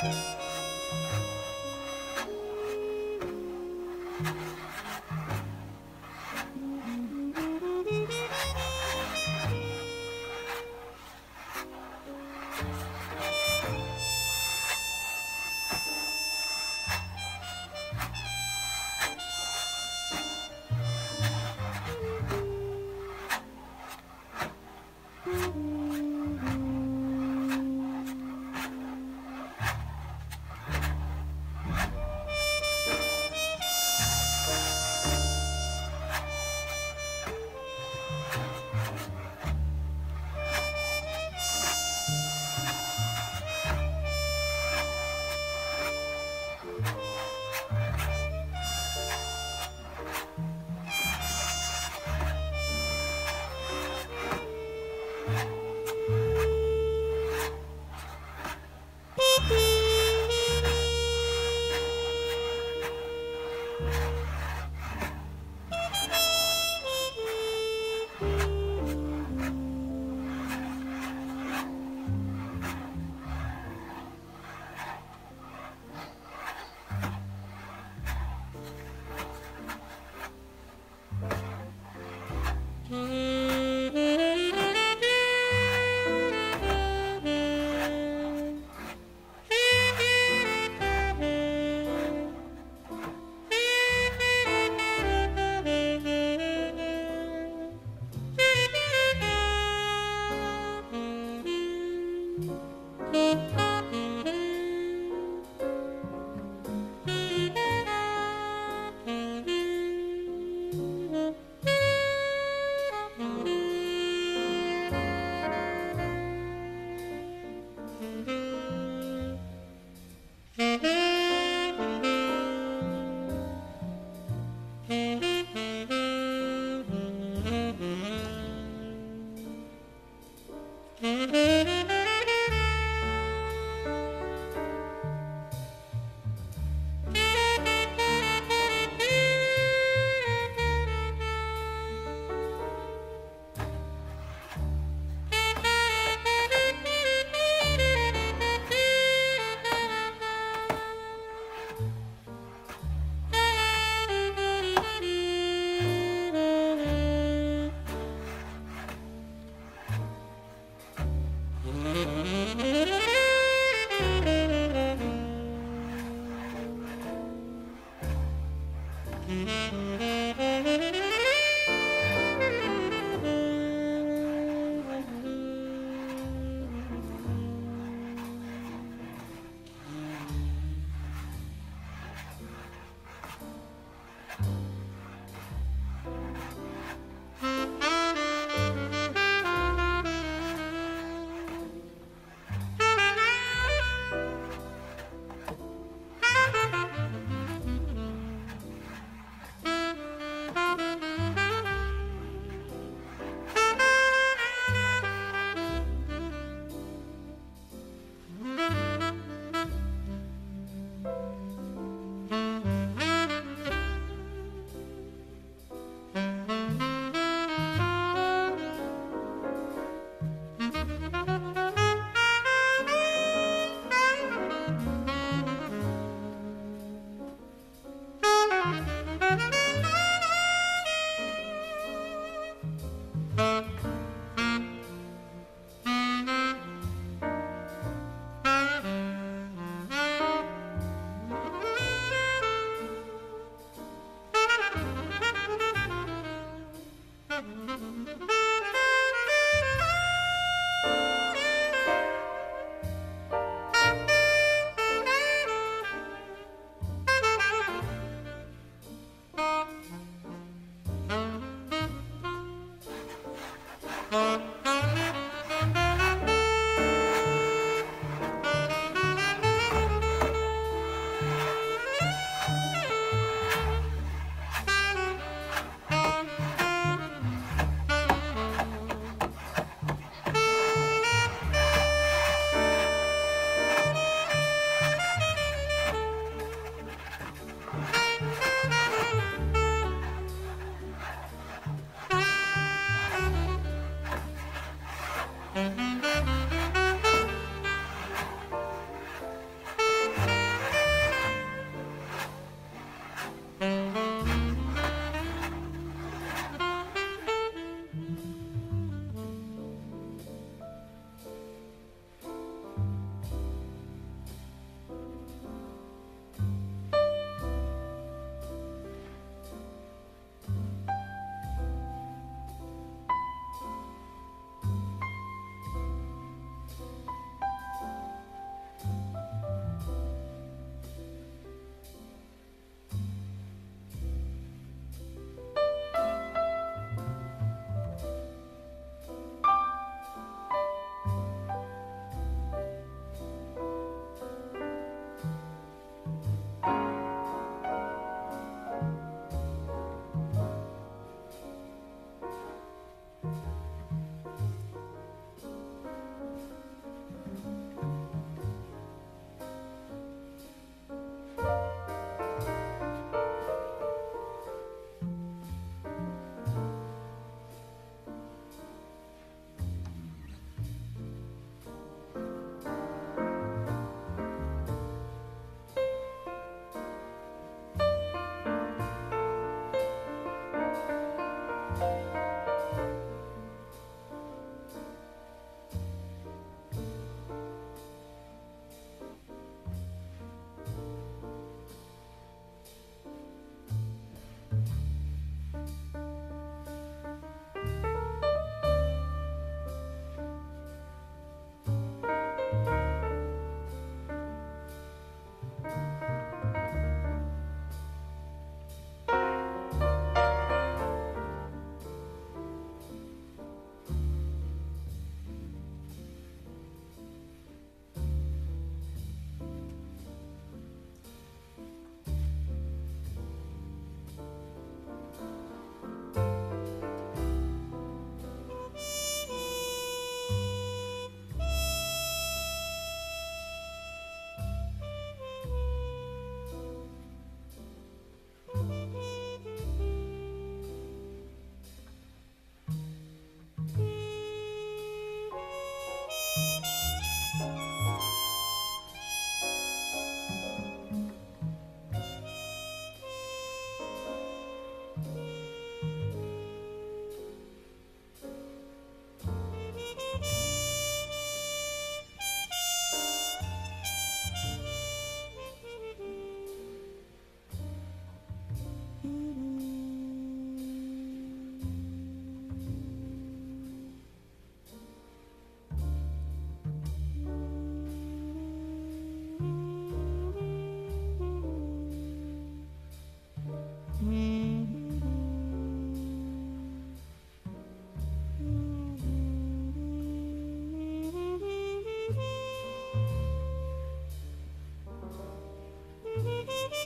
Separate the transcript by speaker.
Speaker 1: Thank you. うん。thank you Thank you. Mm-hmm.